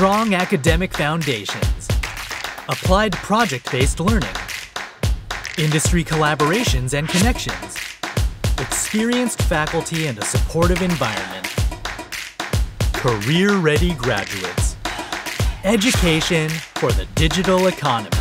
strong academic foundations, applied project-based learning, industry collaborations and connections, experienced faculty and a supportive environment, career-ready graduates, education for the digital economy.